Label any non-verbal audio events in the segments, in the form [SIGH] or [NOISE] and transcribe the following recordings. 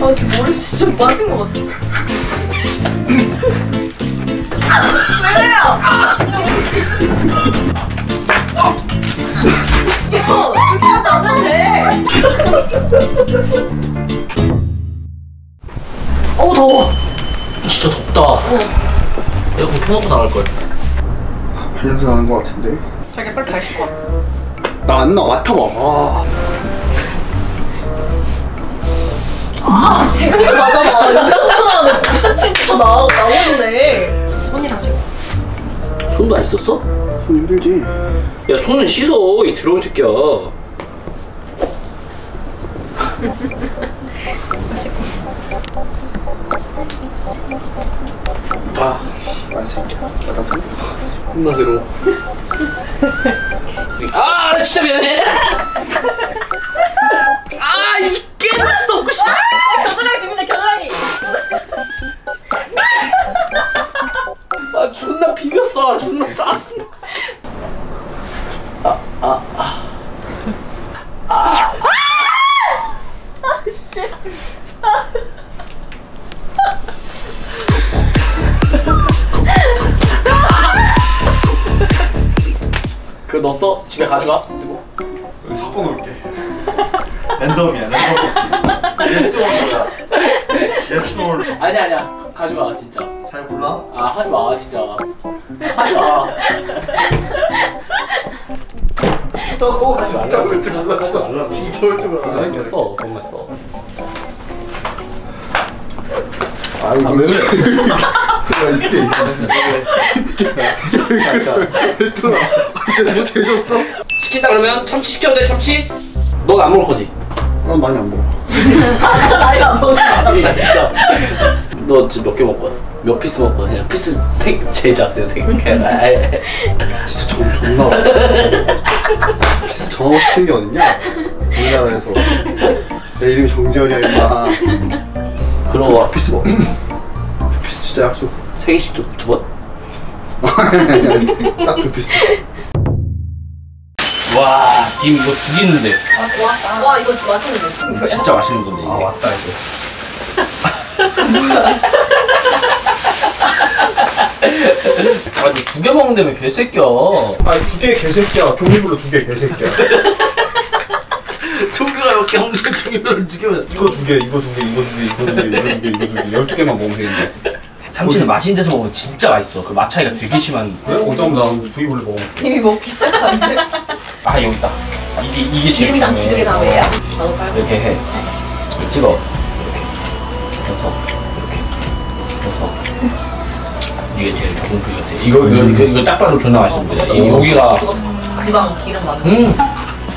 아, 이렇게 머리숱이 좀 빠진 것 같아. 왜 그래요? 이거 그렇게 하지 않아도 돼. 어우 더워. 진짜 덥다. 에어컨 켜놓고 나갈 걸. 냄새 나는 것 같은데. 자기 빨리 다시 와. 나안 나, 맡아봐. 아. 아, 나가봐. 연장부터 나오네. 부셔친부터 나오, 나오는데. 손이라시고. 손도 안 씻었어? 손 힘들지. 야 손은 씻어 이 더러운 새끼야. 아, 아, 새끼야. 따뜻해. 겁나 더러워. 아, 나 진짜 미안해. 존나 짜증나. 아, 아, 아. 그거 너 써? 집에 가져가? 쓰고? 여기 섞어 놓을게. 랜덤이야, 랜덤. 예스 오르야. 예스 오르. 아니야 아니야 가져가 진짜 잘 골라? 아 하지 마 진짜 하지마 써. 진짜 올줄 몰랐어. 진짜 올줄 몰랐어. 써 아, 이거 아, 왜 그래? 뭐 재줬어? 시킨다 그러면 참치 돼 참치? 넌 안 먹을 거지? 어, 많이 안 먹어. 나이가 안 먹는 나 진짜 너 지금 몇 개 먹을? 몇 피스? 그냥 피스 세 제자 그냥 세 그냥 아예 진짜 정 존나. 피스 정하고 시킨 게 어딨냐? 우리나라에서 내 이름이 정지열이야 임마 그런 거 피스 먹어 피스 진짜 약속 세 개씩 두번 딱그 피스 와, 김 이거 두개 있는데 아, 좋았다. 와, 이거 맛있는데. 진짜 맛있는 건데 아 이게 왔다 이거 [LAUGHS] [LAUGHS] 아, 두개 먹는다며 개새끼야. 아두개 개새끼야. 종류별로 두 개 개새끼야. 종류가 몇 개 [LAUGHS] 없는데 종류를 두 개면 이거 두 개 이거 두 개 이거 두 개 이거 두 개 이거 두 개 이거 두 개. 열두 개만 먹으면 되겠네. 참치는 맛있는 데서 먹으면 진짜 맛있어. 그 맛 차이가 되게 심한 그래? 어디다 나 두입을 먹어 이미 먹기 시작하는데. 아 여기 있다. 이게 이게 제일 기름장. 나도 빨리. 이렇게 해. 이렇게 찍어. 이렇게. 펴서. 이렇게. 펴서 이게 제일 좋은 부위 같아 이거 이거 이거, 이거 딱 봐도 존나 맛있는데 이 여기가 그거 지방 기름 많은. 음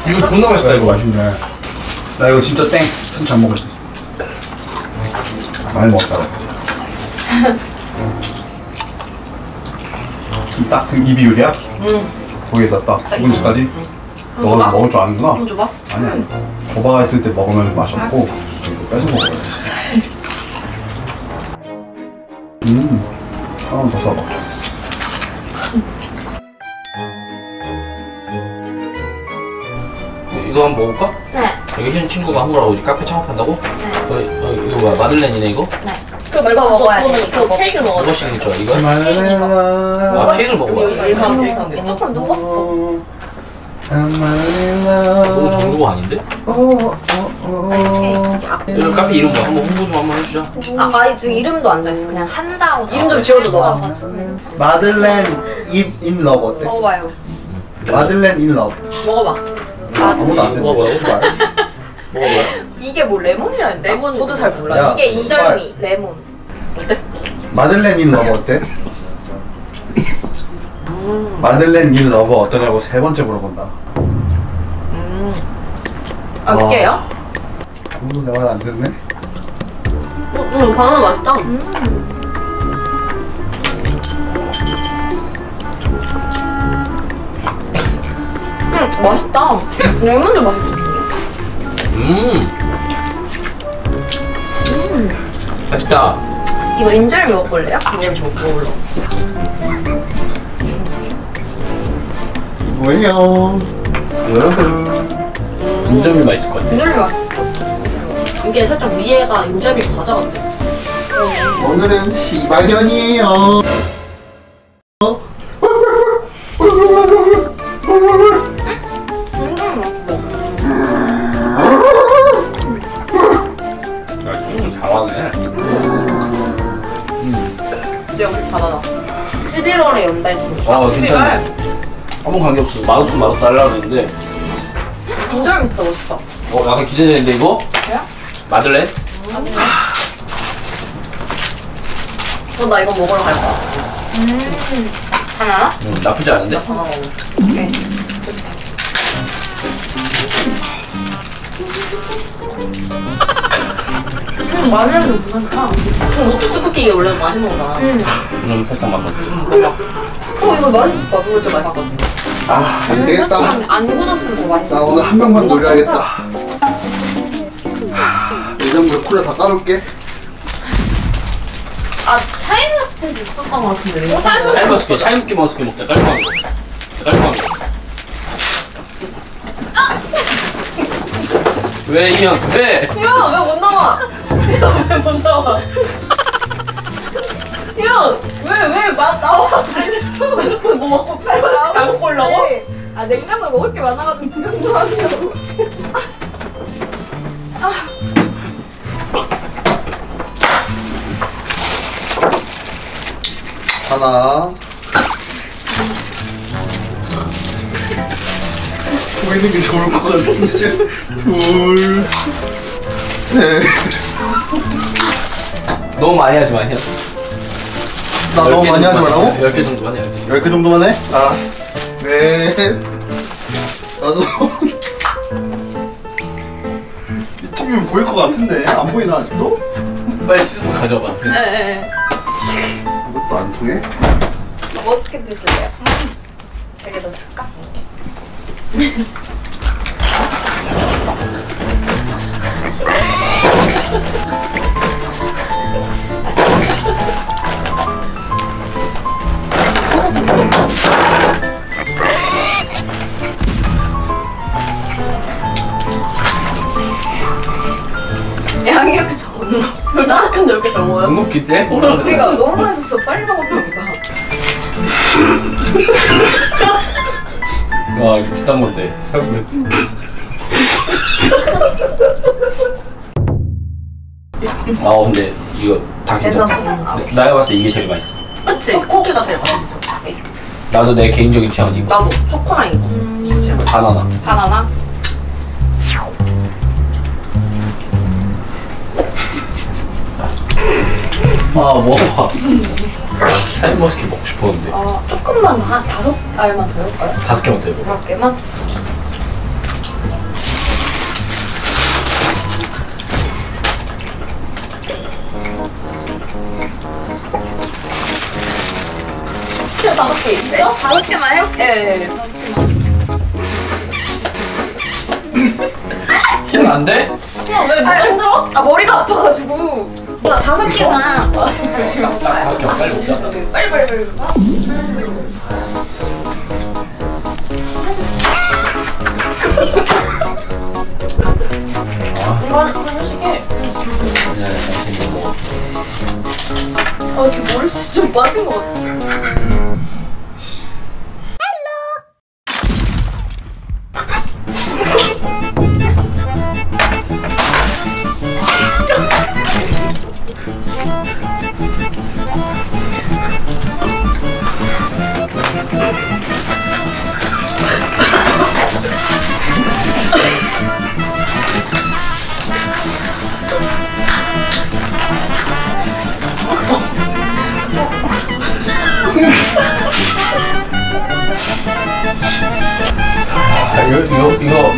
이거 존나 맛있다 이거 맛있네 나 이거 진짜 땡안 먹었어 많이 먹었다 딱그 이 비율이야? 응. 거기에다 딱딱 5분치까지? 너 줘봐? 먹을 줄 아는구나? 좀 줘봐. 아니 아니 거바가 있을 때 먹으면 맛이 없고 이거 뺏어 먹어야 돼 하나만 더 써봐 이거 한번 먹을까? 네. 여기 현 친구가 한 거라고 이제 카페 창업한다고? 어, 어, 이거 뭐야 마들렌이네 이거? 그럼 이거 먹어야 돼. 이거 케이크 먹어. 이거 시그니처 이거? 아 말레라 케이크를 먹어봐 이거 이거. 조금 녹았어. 너무 정도가 아닌데? 이거 카페 이름 뭐야? 한번 홍보 좀 한번 해주자 아, 아니 지금 이름도 안 적있어. 그냥 한다고. 이름 좀 너가. 적어가지고. 마들렌 in love 어때? 먹어봐요. 마들렌 in love 먹어봐. 아무도 안 먹어봐요. 먹어봐요 이게 뭐 레몬이라는데? 레몬. 저도 잘 몰라요. 야, 이게 인절미 레몬. 마들렌 in love 어때? 마들렌 in love 어떠냐고 세 번째 물어본다 아, 와. 이게요? 아무도 내말 안 듣네 응, 바나나 맛있다. 응, 맛있다. 레몬도 맛있어. 음 맛있다 이거 인절미 먹어볼래요? 그냥 좀 먹어볼래. 뭐예요? 여러분 인절미 맛있을 것 같아. 인절미 맛있어. 이게 살짝 위에가 인절미 과자 같아. 오늘은. 야, 잘하네. 이제 바나나. 11월에 연다 했으니까. 어, 괜찮네. 아무 관계 없어. 맛없으면 맛없다 하려고 했는데. 인절미 진짜 맛있다. 어, 약간 기대되는데, 이거? 그래요? 마들렌? 어, 나 이거 먹으러 갈 거야. 하나? 음, 나쁘지 않은데? 바나나 먹어. 오케이. 음, 마늘도 괜찮다. 그럼 Lotus 쿠키 이게 원래 맛있는 거잖아. 음. 음, 살짝 맛없지. 어, 이거 맛있을 것 같아. 이거 좀 맛있을 것 같아. 아, 안 되겠다. 안 굳었으면 더 맛있어. 나 오늘 한 명만 노려야겠다. 예전부터 콜라 다 따를게. 아, 샤인머스켓이 있었던 것 같은데. 샤인머스켓, 샤인머스켓 머스켓 먹자. 깔끔한 거. 깔끔한 거. 왜, 이 형, 왜? 야, 왜못 나와? 야, 왜못 나와? 야, 왜, 왜, 맛 나와? 뭐 먹고 팔고 다 먹고 오려고? 아, 냉장고에 먹을 게 많아가지고 구경 좀 하세요. 하나. 보이는 게 좋을 것 같은데. 둘. 셋. 너무 많이 하지 마, 형. 나 너무 많이 하지 말라고? 10개 정도만 해, 10개. 10개 정도만 해? 알았어. 넷. 다섯. 이쯤이면 보일 것 같은데. 안 보이나, 아직도? 빨리 씻어서 가져봐. 예, 예. 이것도 안 통해? 머스켓 드실래요? 되게 더 줄까? [LAUGHS] 적어요? 너무 기대? 우리가 너무 맛있었어. 빨리 보다. 와, 이거 비싼 건데. 아, 근데 이거 다 괜찮다. 네, 나야 봤을 때 이게 제일 맛있어. 그치? 쿠키가 제일 맛있어. 나도 내 개인적인 취향이고. 나도 초코랑 이거. 제일 맛있어. 바나나. 바나나? 아, 뭐. [LAUGHS] 샤인머스켓 먹고 싶었는데. 아, 조금만 한 다섯 알만 더 해볼까요? 다섯 개만 더 해봐. 몇 개만? 진짜 다섯 개 네, 있어? 다섯 개만 해볼게. 네, [LAUGHS] 키는 안 돼? 야, 왜 뭐가 힘들어? 아, 머리가 아파가지고. 나 다섯 개만. 다섯 개만 빨리 먹자. 빨리 빨리 빨리. 이거 한, 한 번씩 해. 그냥 생긴 거. 아, 이렇게 머리숱이 좀 빠진 것 같아. 아, 이거, 이거, 이거.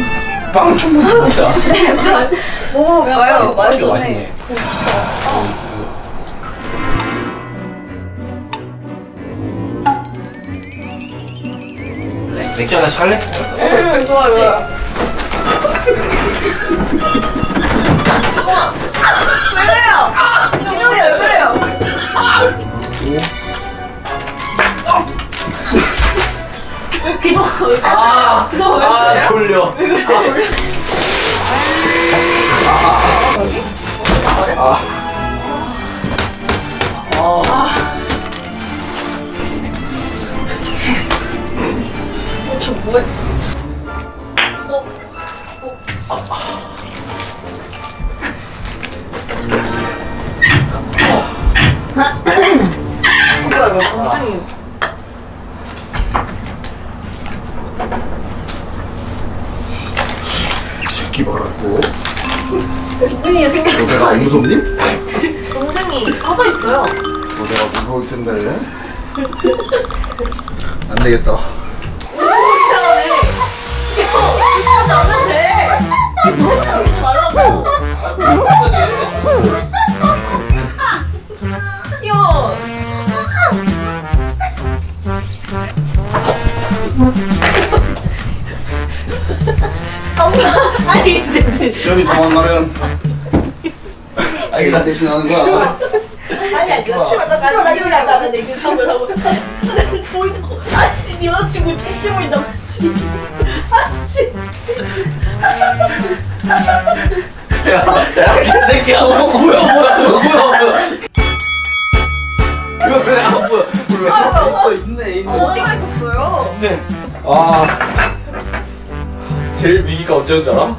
빵좀 먹자. [LAUGHS] 뭐 먹을까요? 맛있네. 맛있네. 맥주 하나 살래? 음, [LAUGHS] 좋아, 좋아. 왜 그래요? 아, 너왜 아, 그래? 졸려. 왜 그래? 아, 졸려. 아. 아. 아. 저 뭐해? 어? 어? 아. 아. 뭐야 이거 감정이 봐라 또. 우리 생각. 너 내가 안 무섭니? 굉장히 빠져 있어요. 너 내가 무서울 텐데. 안 되겠다. 나는 돼. 그러지 말라고. 형. 아니 근데 시연이 도망가면 제가 대신하는 거야. 아니 아니 나 치마 나 이거 나는 얘기 하고 하고 보인다고 아씨 네 여자친구 팬티 보인다고 씨 아씨 야, 야, 개새끼야. 뭐야, 뭐야, 뭐야, 뭐야, 뭐야. 이거 왜안 보여? 있어, 있네, 있네. 어디가 있었어요? 있네. 아. 제일 위기가 언제인 줄 알아?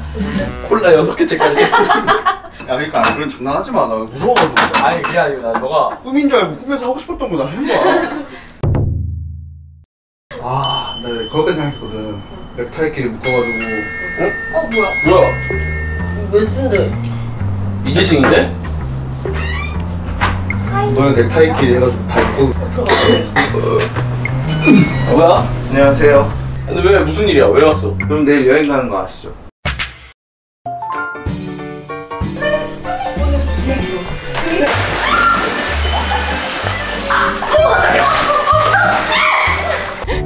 콜라 여섯 개째까지. 야 그러니까 그런 장난하지 마. 나 무서워가지고. 아니, 그게 아니라, 너가. 꿈인 줄 알고 꿈에서 하고 싶었던 거나한 거야. 아, 나 그거까지 생각했거든. 넥타이끼리 묶어가지고. 어 뭐야? 뭐야? 몇 신데 이지승인데? 너네 넥타이끼리 해가지고 밟고. 뭐야? 안녕하세요. 근데 왜, 무슨 일이야? 왜 왔어? 그럼 내일 여행 가는 거 아시죠?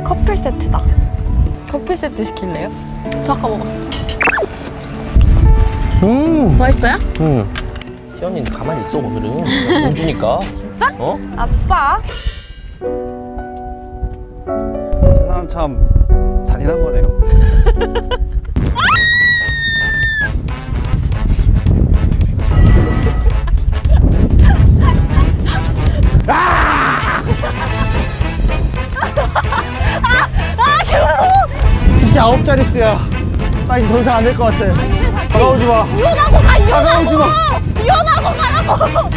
커플 세트다. 커플 세트 시킬래요? 저 아까 먹었어. 음. 맛있어요? 응. 시연이 가만히 있어, 오늘은. [LAUGHS] 공주니까. 진짜? 어? 아싸. 세상 참 잔인한 거네요. 진짜 아홉 자릿수야. 나 이제 더 이상 안 될 것 같아. 다가오지 마. 이혼하고 가, 이혼하고 다가오지 마. 이혼하고 가라고.